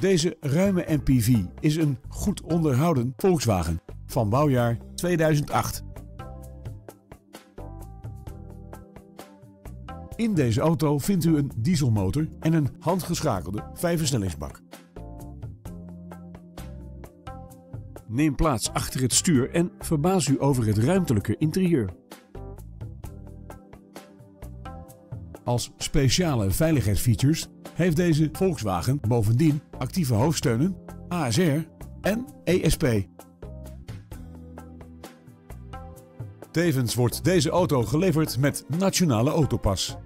Deze ruime MPV is een goed onderhouden Volkswagen van bouwjaar 2008. In deze auto vindt u een dieselmotor en een handgeschakelde vijfversnellingsbak. Neem plaats achter het stuur en verbaas u over het ruimtelijke interieur. Als speciale veiligheidsfeatures heeft deze Volkswagen bovendien actieve hoofdsteunen, ASR en ESP. Tevens wordt deze auto geleverd met nationale autopas.